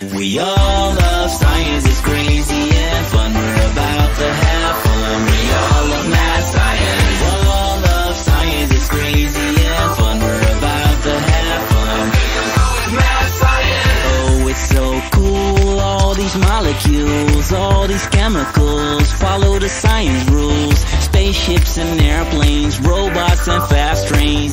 We all love science, it's crazy and fun. We're about to have fun. We all love Mad Science. We all love science, it's crazy and fun. We're about to have fun. Mad Science. Oh, it's so cool. All these molecules, all these chemicals follow the science rules. Spaceships and airplanes, robots and fast trains.